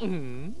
Mm.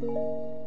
Ha. Yo.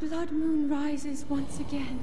Blood moon rises once again.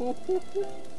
Uh, uh, uh.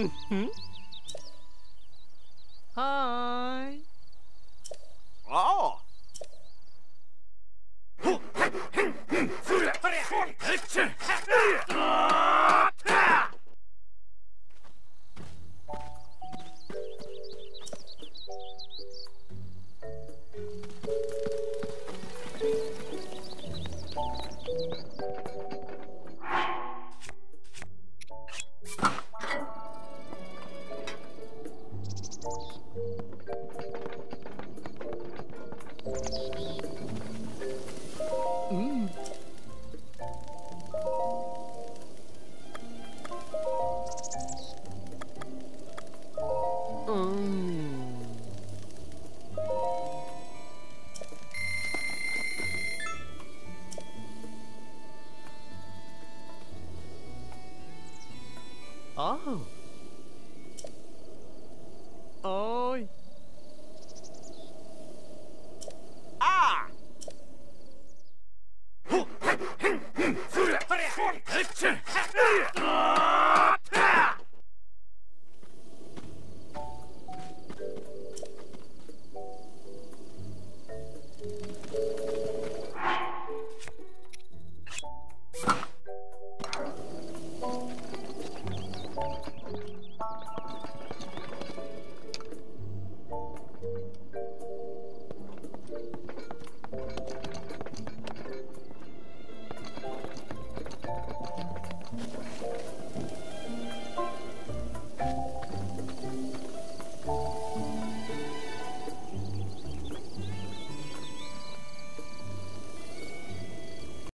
Mhm.